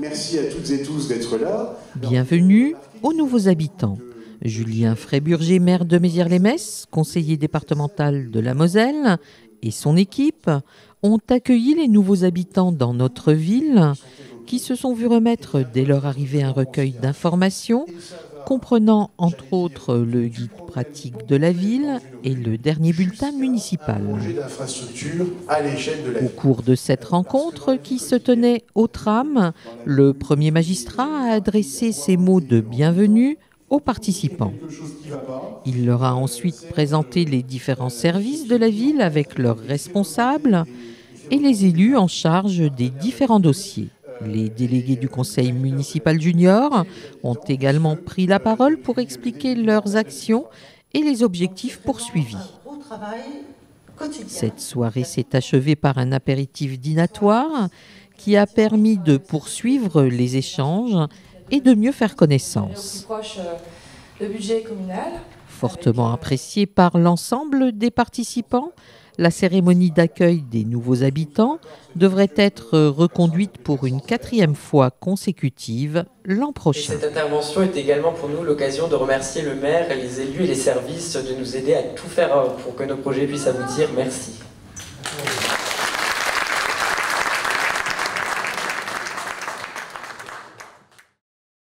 Merci à toutes et tous d'être là. Bienvenue aux nouveaux habitants. Julien Fréburger, maire de Mézières-les-Messes, conseiller départemental de la Moselle, et son équipe ont accueilli les nouveaux habitants dans notre ville qui se sont vus remettre dès leur arrivée un recueil d'informations comprenant entre autres le guide pratique de la ville et le dernier bulletin municipal. Au cours de cette rencontre qui se tenait au tram, le premier magistrat a adressé ses mots de bienvenue aux participants. Il leur a ensuite présenté les différents services de la ville avec leurs responsables et les élus en charge des différents dossiers. Les délégués du conseil municipal junior ont également pris la parole pour expliquer leurs actions et les objectifs poursuivis. Cette soirée s'est achevée par un apéritif dînatoire qui a permis de poursuivre les échanges et de mieux faire connaissance. Fortement apprécié par l'ensemble des participants, la cérémonie d'accueil des nouveaux habitants devrait être reconduite pour une quatrième fois consécutive l'an prochain. cette intervention est également pour nous l'occasion de remercier le maire, les élus et les services de nous aider à tout faire pour que nos projets puissent aboutir. Merci.